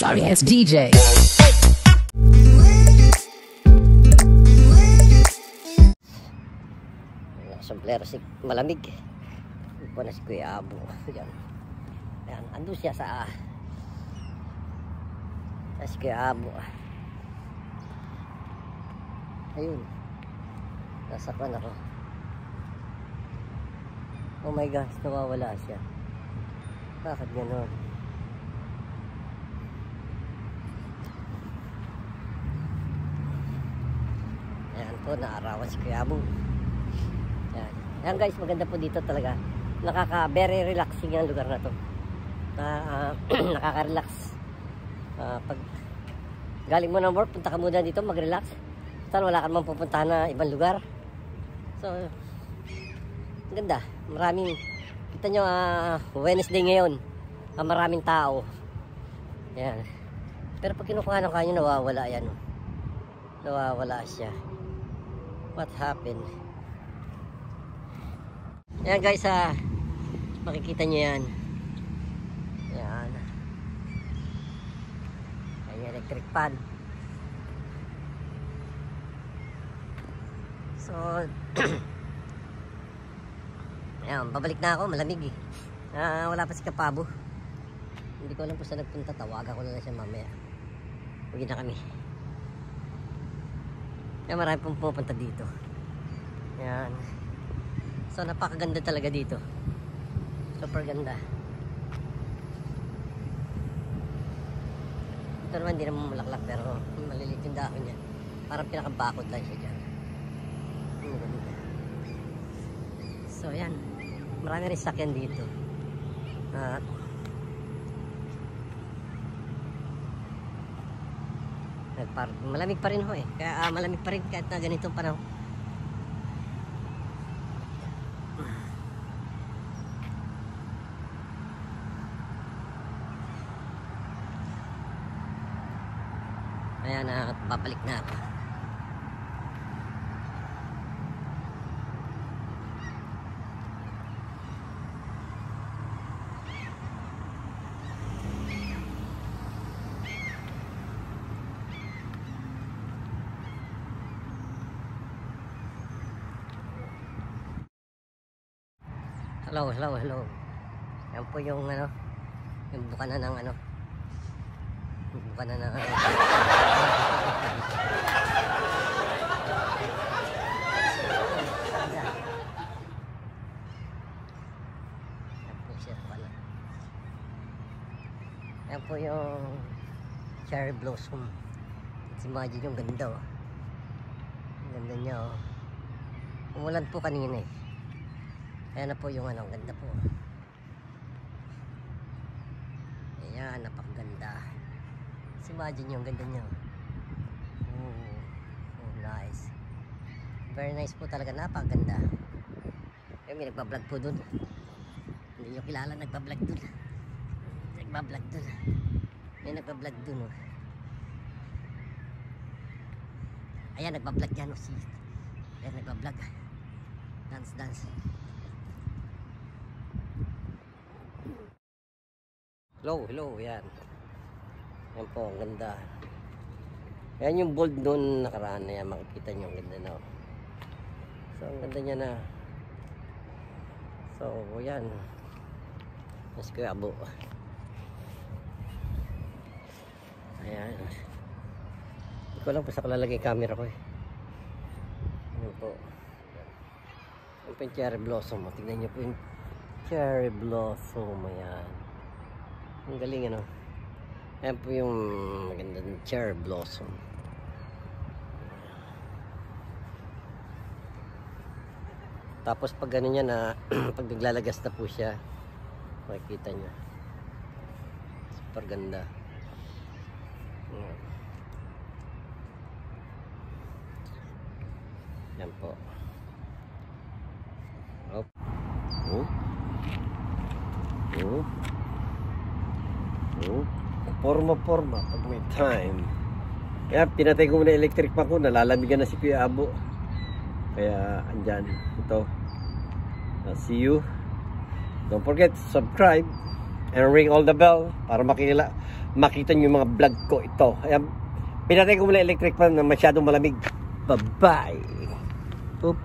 Sorry ass DJ. sombrero si malamig. Po na si Kuya Abo yan. Yan ando siya sa sa si Kuya Abo ayun. Nasa kwan ako. Oh my gosh nawawala siya. Bakit ganon Ayan po, naarawan si Kuya Abo. Yan. Yan guys, maganda po dito talaga. Nakaka very relaxing ang lugar na to. Na ah, nakaka-relax. Ah, pag galing mo ng work, punta ka muna dito, mag-relax. Saan wala ka naman pupuntahan na ibang lugar. So, ganda. Maraming, kita nyo, ah, Wednesday ngayon. Ah, maraming tao. Yan. Pero pag kinukuha ng kanyo, nawawala yan. Nawawala siya. What happened? Ayan guys ha. Makikita nyo yan. Ayan. Ayan electric pan. So, ayan, babalik na ako. Malamig eh. Ah, wala pa si Kapabo. Hindi ko alam kung saan nagpunta. Tawagan ko na lang siya mamaya. Uwi na kami. Kaya marami pong pupunta dito. Ayan. So napakaganda talaga dito. Super ganda. Ito naman hindi naman malaklak pero maliliit yung dahon niya. Parang pinakabakod lang siya dyan. So yan. Marami rin sakyan dito. At Nagpar malamig pa rin ho eh. Kaya ah, malamig pa rin kahit na ganitong panahon. Ayan na, babalik na ako. Hello, hello, hello. Yan po yung ano, yung bukana ng ano. Yung bukana ng ano. Yan po siya pala. Yan po yung cherry blossom. Let's imagine yung ganda oh. Ang ganda niya oh. Umulan po kanina eh. Ayan na po yung ano, ganda po. Ayan, napakaganda. Just imagine yung ganda niya. Oh, oh, nice. Very nice po talaga, napakaganda. Eh, may nagbablog po dun. Hindi nyo kilala, nagbablog dun. Nagbablog dun. May nagbablog dun. Oh. Ayan, nagbablog yan. Oh, si... Ayan, nagbablog. Dance, dance. Hello, hello, yan. Yan po, ang ganda. Yan yung bold doon nakaraan na yan. Makikita nyo, ang ganda na. oh. So, ang ganda niya na. So, yan. Mas Kuya Abo. Ayan. Hindi ko lang po sa kalalagay camera ko eh. Yan po. Yan po yung cherry blossom. Tignan nyo po yung cherry blossom. Ayan. Ang galing ano. Ayan po yung magandang cherry blossom. Tapos pag gano'n niya na, pag naglalagas na po siya, makikita niya. Super ganda. Yan po. Oh. Oh. Oh. Oh. Forma-forma pag may time. Kaya pinatay ko muna yung electric pa ko, nalalamigan na si Kuya Abo. Kaya andyan, ito. Uh, see you. Don't forget to subscribe and ring all the bell para makilala makita nyo yung mga vlog ko ito. Ayan, pinatay ko muna electric fan na masyadong malamig. Bye-bye. Oop.